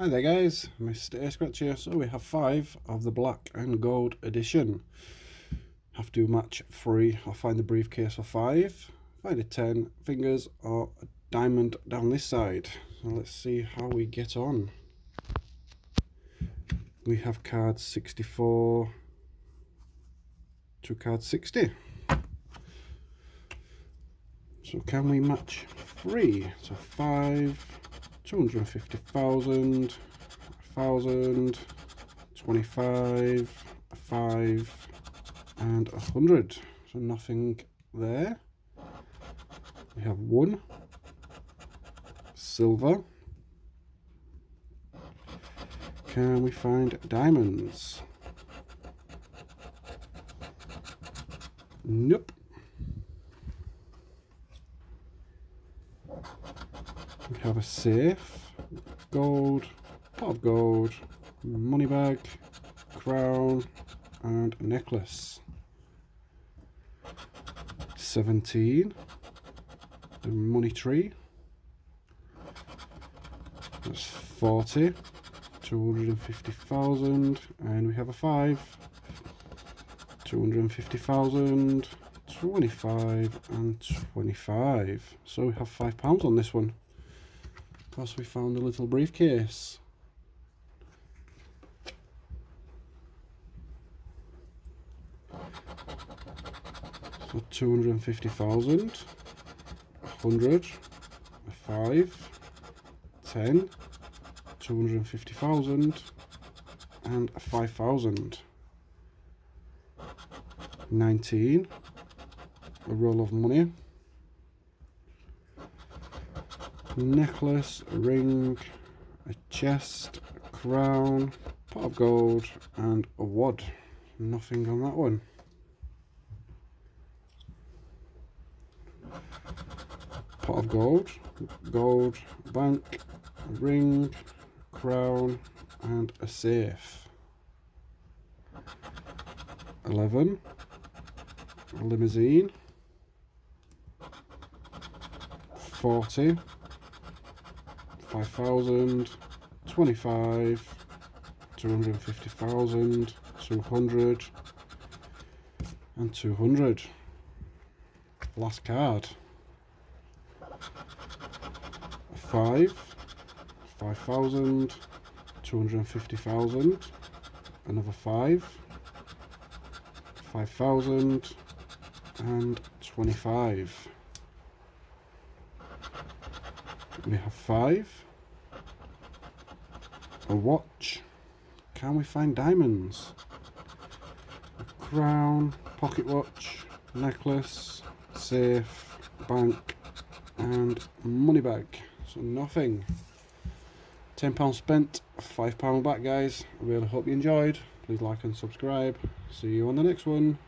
Hi there guys, Mr. Scratch here. So we have five of the black and gold edition. Have to match three. I'll find the briefcase for five. Find a ten fingers or a diamond down this side. So let's see how we get on. We have card 64 to card 60. So can we match three? So five, 250,000, 1,000, 25, 5 and 100. So nothing there. We have one, silver. Can we find diamonds? Nope. We have a safe, gold, pot of gold, money bag, crown, and necklace. 17, the money tree. That's 40, 250,000, and we have a 5, 250,000, 25 and 25 so we have five pounds on this one because we found a little briefcase. So 250,000, 100, 5, 10, 250,000 and 5,000. 19, a roll of money, necklace, ring, a chest, crown, pot of gold and a wad. Nothing on that one. Pot of gold, gold, bank, ring, crown and a safe. 11 a limousine 40 5,000, 25, 250,000, 200, and 200. Last card. 5, 5,000, 250,000, another 5, 5,000, and 25 we have five? A watch. Can we find diamonds? A crown pocket watch necklace safe bank and money bag. So nothing. 10 pounds spent five pound back guys. I really hope you enjoyed. Please like and subscribe. See you on the next one